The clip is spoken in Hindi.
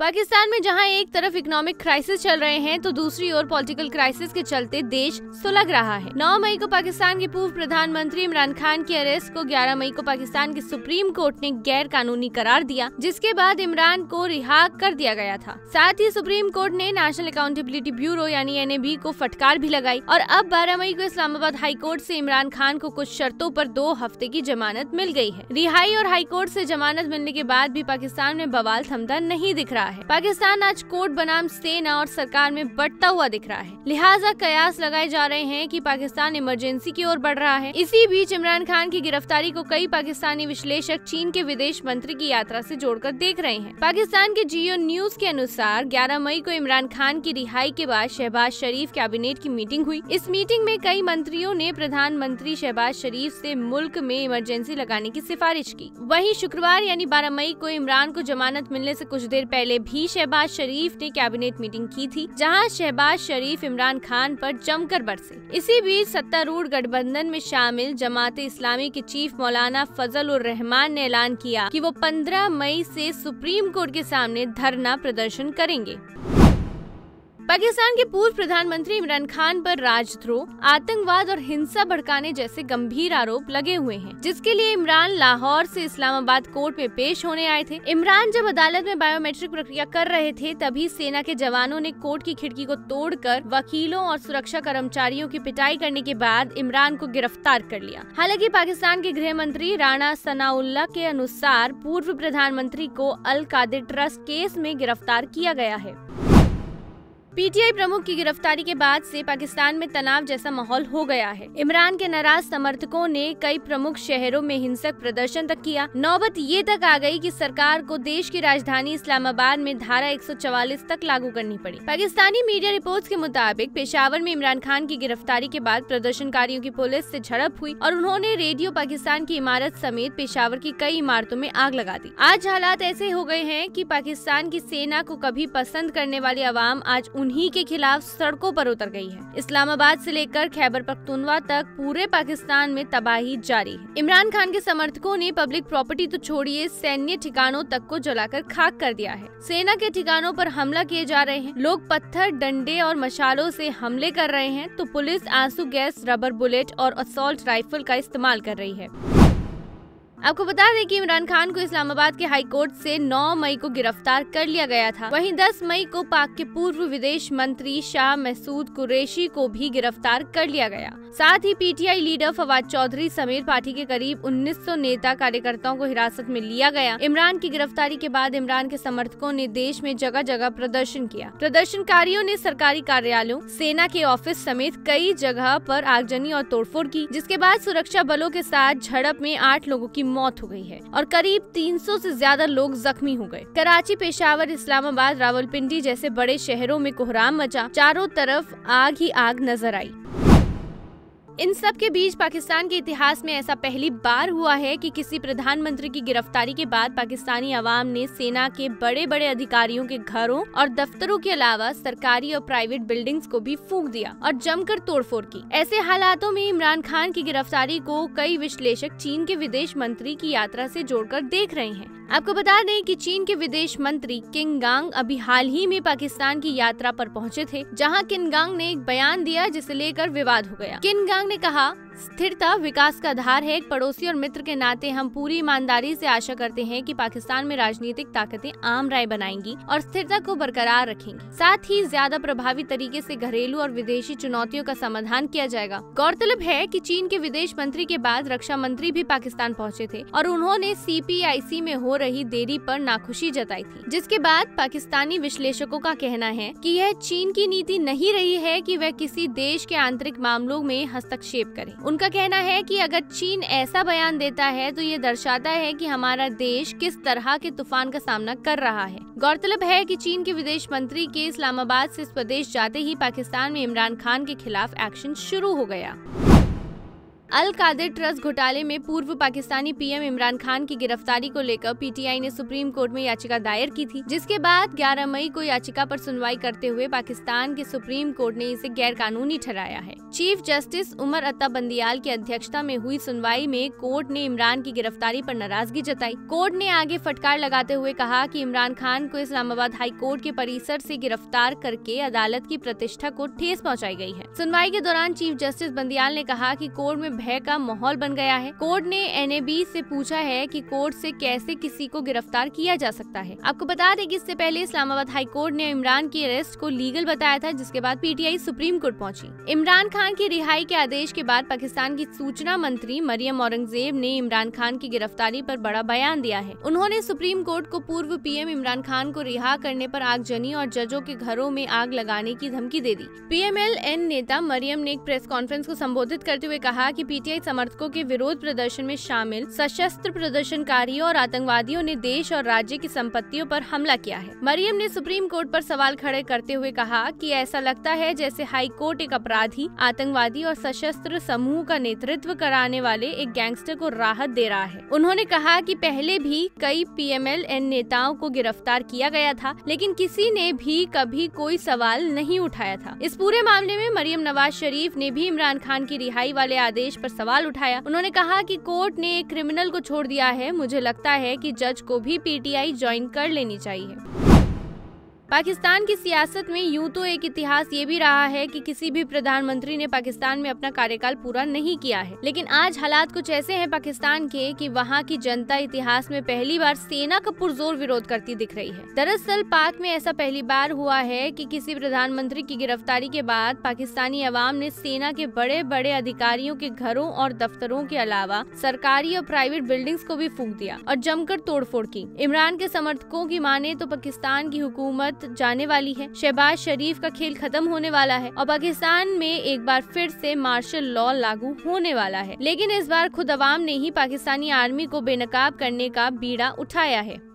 पाकिस्तान में जहाँ एक तरफ़ इकोनॉमिक क्राइसिस चल रहे हैं तो दूसरी ओर पॉलिटिकल क्राइसिस के चलते देश सुलग रहा है। 9 मई को पाकिस्तान के पूर्व प्रधानमंत्री इमरान खान की अरेस्ट को 11 मई को पाकिस्तान की सुप्रीम कोर्ट ने गैर कानूनी करार दिया, जिसके बाद इमरान को रिहा कर दिया गया था। साथ ही सुप्रीम कोर्ट ने नेशनल अकाउंटेबिलिटी ब्यूरो यानी एनएबी को फटकार भी लगाई और अब बारह मई को इस्लामाबाद हाई कोर्ट ऐसी इमरान खान को कुछ शर्तों आरोप दो हफ़्ते की जमानत मिल गई है। रिहाई और हाई कोर्ट ऐसी जमानत मिलने के बाद भी पाकिस्तान में बवाल थमता नहीं दिख रहा है। पाकिस्तान आज कोर्ट बनाम सेना और सरकार में बढ़ता हुआ दिख रहा है। लिहाजा कयास लगाए जा रहे हैं कि पाकिस्तान इमरजेंसी की ओर बढ़ रहा है। इसी बीच इमरान खान की गिरफ्तारी को कई पाकिस्तानी विश्लेषक चीन के विदेश मंत्री की यात्रा से जोड़कर देख रहे हैं। पाकिस्तान के जियो न्यूज़ के अनुसार 11 मई को इमरान खान की रिहाई के बाद शहबाज शरीफ कैबिनेट की मीटिंग हुई। इस मीटिंग में कई मंत्रियों ने प्रधानमंत्री शहबाज शरीफ से मुल्क में इमरजेंसी लगाने की सिफारिश की। वहीं शुक्रवार यानी 12 मई को इमरान को जमानत मिलने से कुछ देर पहले भी शहबाज शरीफ ने कैबिनेट मीटिंग की थी, जहाँ शहबाज शरीफ इमरान खान पर जमकर बरसे। इसी बीच सत्तारूढ़ गठबंधन में शामिल जमात इस्लामी के चीफ मौलाना फजल उर रहमान ने ऐलान किया कि वो 15 मई से सुप्रीम कोर्ट के सामने धरना प्रदर्शन करेंगे। पाकिस्तान के पूर्व प्रधानमंत्री इमरान खान पर राजद्रोह, आतंकवाद और हिंसा भड़काने जैसे गंभीर आरोप लगे हुए हैं, जिसके लिए इमरान लाहौर से इस्लामाबाद कोर्ट में पेश होने आए थे। इमरान जब अदालत में बायोमेट्रिक प्रक्रिया कर रहे थे, तभी सेना के जवानों ने कोर्ट की खिड़की को तोड़कर वकीलों और सुरक्षा कर्मचारियों की पिटाई करने के बाद इमरान को गिरफ़्तार कर लिया। हालाँकि पाकिस्तान के गृह मंत्री राणा सनाउल्ला के अनुसार पूर्व प्रधानमंत्री को अल कादिर ट्रस्ट केस में गिरफ़्तार किया गया है। पीटीआई प्रमुख की गिरफ्तारी के बाद से पाकिस्तान में तनाव जैसा माहौल हो गया है। इमरान के नाराज़ समर्थकों ने कई प्रमुख शहरों में हिंसक प्रदर्शन तक किया। नौबत ये तक आ गई कि सरकार को देश की राजधानी इस्लामाबाद में धारा 144 तक लागू करनी पड़ी। पाकिस्तानी मीडिया रिपोर्ट्स के मुताबिक, पेशावर में इमरान खान की गिरफ्तारी के बाद प्रदर्शनकारियों की पुलिस ऐसी झड़प हुई और उन्होंने रेडियो पाकिस्तान की इमारत समेत पेशावर की कई इमारतों में आग लगा दी। आज हालात ऐसे हो गए हैं की पाकिस्तान की सेना को कभी पसंद करने वाली आवाम आज उन्हीं के खिलाफ सड़कों पर उतर गई है। इस्लामाबाद से लेकर खैबर पख्तूनवा तक पूरे पाकिस्तान में तबाही जारी है। इमरान खान के समर्थकों ने पब्लिक प्रॉपर्टी तो छोड़िए, सैन्य ठिकानों तक को जलाकर खाक कर दिया है। सेना के ठिकानों पर हमला किए जा रहे हैं। लोग पत्थर, डंडे और मशालों से हमले कर रहे हैं तो पुलिस आँसू, गैस, रबर बुलेट और असोल्ट राइफल का इस्तेमाल कर रही है। आपको बता दें कि इमरान खान को इस्लामाबाद के हाई कोर्ट से 9 मई को गिरफ़्तार कर लिया गया था। वहीं 10 मई को पाक के पूर्व विदेश मंत्री शाह महसूद कुरैशी को भी गिरफ़्तार कर लिया गया। साथ ही पीटीआई लीडर फवाद चौधरी समेत पार्टी के करीब 1900 नेता कार्यकर्ताओं को हिरासत में लिया गया। इमरान की गिरफ्तारी के बाद इमरान के समर्थकों ने देश में जगह जगह प्रदर्शन किया। प्रदर्शनकारियों ने सरकारी कार्यालयों, सेना के ऑफ़िस समेत कई जगह पर आगजनी और तोड़फोड़ की, जिसके बाद सुरक्षा बलों के साथ झड़प में आठ लोगों की मौत हो गई है और करीब 300 से ज़्यादा लोग जख्मी हो गए। कराची, पेशावर, इस्लामाबाद, रावलपिंडी जैसे बड़े शहरों में कोहराम मचा। चारों तरफ़ आग ही आग नज़र आई। इन सब के बीच पाकिस्तान के इतिहास में ऐसा पहली बार हुआ है कि किसी प्रधानमंत्री की गिरफ्तारी के बाद पाकिस्तानी अवाम ने सेना के बड़े बड़े अधिकारियों के घरों और दफ्तरों के अलावा सरकारी और प्राइवेट बिल्डिंग्स को भी फूक दिया और जमकर तोड़फोड़ की। ऐसे हालातों में इमरान खान की गिरफ्तारी को कई विश्लेषक चीन के विदेश मंत्री की यात्रा से जोड़कर देख रहे हैं। आपको बता दें कि चीन के विदेश मंत्री किंगांग अभी हाल ही में पाकिस्तान की यात्रा पर पहुँचे थे, जहाँ किनगांग ने एक बयान दिया जिसे लेकर विवाद हो गया। किनगांग ने कहा, स्थिरता, विकास का आधार है एक पड़ोसी और मित्र के नाते हम पूरी ईमानदारी से आशा करते हैं कि पाकिस्तान में राजनीतिक ताकतें आम राय बनाएँगी और स्थिरता को बरकरार रखेंगी। साथ ही ज़्यादा प्रभावी तरीके से घरेलू और विदेशी चुनौतियों का समाधान किया जाएगा। गौरतलब है कि चीन के विदेश मंत्री के बाद रक्षा मंत्री भी पाकिस्तान पहुँचे थे और उन्होंने सीपीआईसी में हो रही देरी पर नाखुशी जताई थी, जिसके बाद पाकिस्तानी विश्लेषकों का कहना है कि यह चीन की नीति नहीं रही है कि वह किसी देश के आंतरिक मामलों में हस्तक्षेप करे। उनका कहना है कि अगर चीन ऐसा बयान देता है तो ये दर्शाता है कि हमारा देश किस तरह के तूफ़ान का सामना कर रहा है। गौरतलब है कि चीन के विदेश मंत्री के इस्लामाबाद से स्वदेश जाते ही पाकिस्तान में इमरान खान के खिलाफ एक्शन शुरू हो गया। अल कादिर ट्रस्ट घोटाले में पूर्व पाकिस्तानी पीएम इमरान खान की गिरफ्तारी को लेकर पीटीआई ने सुप्रीम कोर्ट में याचिका दायर की थी, जिसके बाद 11 मई को याचिका पर सुनवाई करते हुए पाकिस्तान के सुप्रीम कोर्ट ने इसे गैर कानूनी ठहराया है। चीफ जस्टिस उमर अत्ता बंदियाल की अध्यक्षता में हुई सुनवाई में कोर्ट ने इमरान की गिरफ्तारी आरोप नाराज़गी जताई। कोर्ट ने आगे फटकार लगाते हुए कहा की इमरान खान को इस्लामाबाद हाई कोर्ट के परिसर ऐसी गिरफ़्तार करके अदालत की प्रतिष्ठा को ठेस पहुँचाई गई है। सुनवाई के दौरान चीफ जस्टिस बंदियाल ने कहा की कोर्ट में भय का माहौल बन गया है। कोर्ट ने एनएबी से पूछा है कि कोर्ट से कैसे किसी को गिरफ़्तार किया जा सकता है। आपको बता दें कि इससे पहले इस्लामाबाद हाई कोर्ट ने इमरान की अरेस्ट को लीगल बताया था, जिसके बाद पीटीआई सुप्रीम कोर्ट पहुँची। इमरान खान की रिहाई के आदेश के बाद पाकिस्तान की सूचना मंत्री मरियम औरंगज़ेब ने इमरान खान की गिरफ्तारी पर बड़ा बयान दिया है। उन्होंने सुप्रीम कोर्ट को पूर्व पीएम इमरान खान को रिहा करने पर आगजनी और जजों के घरों में आग लगाने की धमकी दे दी। एन नेता मरियम ने एक प्रेस कॉन्फ्रेंस को संबोधित करते हुए कहा कि पीटीआई समर्थकों के विरोध प्रदर्शन में शामिल, सशस्त्र प्रदर्शनकारियों और आतंकवादियों ने देश और राज्य की संपत्तियों पर हमला किया है। मरियम ने सुप्रीम कोर्ट पर सवाल खड़े करते हुए कहा कि ऐसा लगता है जैसे हाई कोर्ट एक अपराधी, आतंकवादी और सशस्त्र समूह का नेतृत्व कराने वाले एक गैंगस्टर को राहत दे रहा है। उन्होंने कहा कि पहले भी कई पीएमएल नेताओं को गिरफ़्तार किया गया था, लेकिन किसी ने भी कभी कोई सवाल नहीं उठाया था। इस पूरे मामले में मरियम नवाज़ शरीफ ने भी इमरान खान की रिहाई वाले आदेश पर सवाल उठाया। उन्होंने कहा कि कोर्ट ने एक क्रिमिनल को छोड़ दिया है। मुझे लगता है कि जज को भी पीटीआई ज्वाइन कर लेनी चाहिए। पाकिस्तान की सियासत में यूँ तो एक इतिहास ये भी रहा है कि किसी भी प्रधानमंत्री ने पाकिस्तान में अपना कार्यकाल पूरा नहीं किया है। लेकिन आज हालात कुछ ऐसे हैं पाकिस्तान के कि वहाँ की जनता इतिहास में पहली बार सेना का पुरजोर विरोध करती दिख रही है। दरअसल पाक में ऐसा पहली बार हुआ है कि किसी प्रधानमंत्री की गिरफ्तारी के बाद पाकिस्तानी अवाम ने सेना के बड़े बड़े अधिकारियों के घरों और दफ्तरों के अलावा सरकारी और प्राइवेट बिल्डिंग्स को भी फूक दिया और जमकर तोड़फोड़ की। इमरान के समर्थकों की माने तो पाकिस्तान की हुकूमत जाने वाली है। शहबाज शरीफ का खेल खत्म होने वाला है और पाकिस्तान में एक बार फिर से मार्शल लॉ लागू होने वाला है। लेकिन इस बार खुद अवाम ने ही पाकिस्तानी आर्मी को बेनकाब करने का बीड़ा उठाया है।